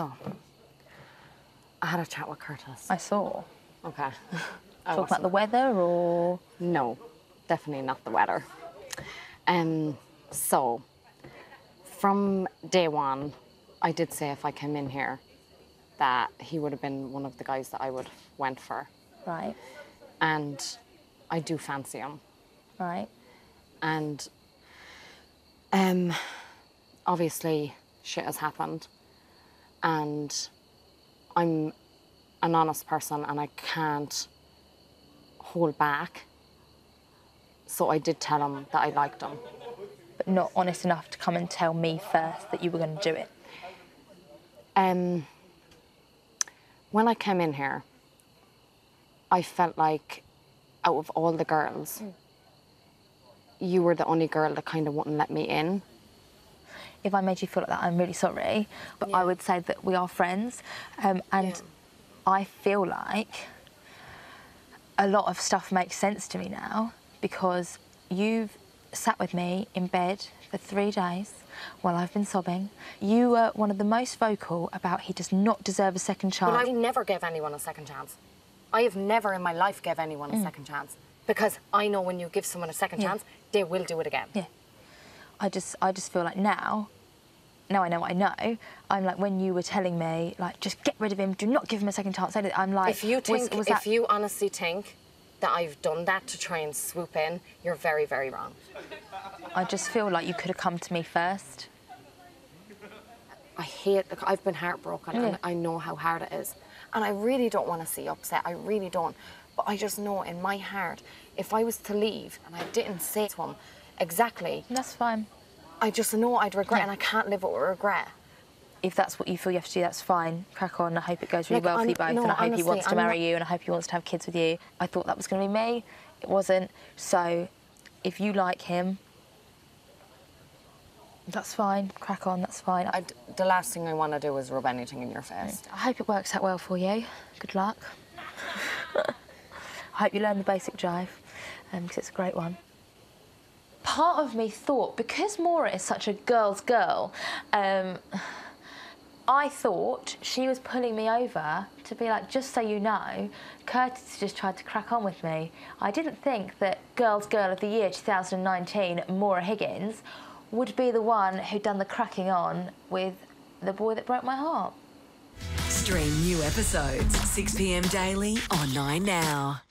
So, I had a chat with Curtis. I saw. Okay. Talk about the weather or No, definitely not the weather. Um, so, from day one, I did say if I came in here that he would have been one of the guys that I would have went for. right, And I do fancy him. right. And um, obviously, shit has happened. And I'm an honest person and I can't hold back. So I did tell him that I liked him. But not honest enough to come and tell me first that you were going to do it. Um, when I came in here, I felt like out of all the girls, you were the only girl that kind of wouldn't let me in. If I made you feel like that, I'm really sorry. But I would say that we are friends. Um, and Yeah. I feel like a lot of stuff makes sense to me now because you've sat with me in bed for three days while I've been sobbing. You were one of the most vocal about he does not deserve a second chance. But I never give anyone a second chance. I have never in my life gave anyone a second chance because I know when you give someone a second Yeah. chance, they will do it again. Yeah. I just I just feel like now, now I know what I know. I'm like when you were telling me like just get rid of him, do not give him a second chance. I'm like If you think, was if that- you honestly think that I've done that to try and swoop in, you're very, very wrong. I just feel like you could have come to me first. I hate. Like, I've been heartbroken, and I know how hard it is. And I really don't want to see you upset. I really don't. But I just know in my heart, if I was to leave and I didn't say to him exactly, That's fine. I just know I'd regret, Yeah. and I can't live with regret. If that's what you feel you have to do, that's fine. Crack on. I hope it goes really Like, well for I'm- you both, no, and I hope he wants to I'm marry not- you, and I hope he wants to have kids with you. I thought that was going to be me. It wasn't. So, if you like him, that's fine. Crack on. That's fine. I, the last thing I want to do is rub anything in your face. I hope it works out well for you. Good luck. I hope you learn the basic drive, because um, it's a great one. Part of me thought because Maura is such a girl's girl, um, I thought she was pulling me over to be like, just so you know, Curtis just tried to crack on with me. I didn't think that Girls Girl of the Year 2019, Maura Higgins, would be the one who'd done the cracking on with the boy that broke my heart. Stream new episodes 6 p.m. daily on 9 Now.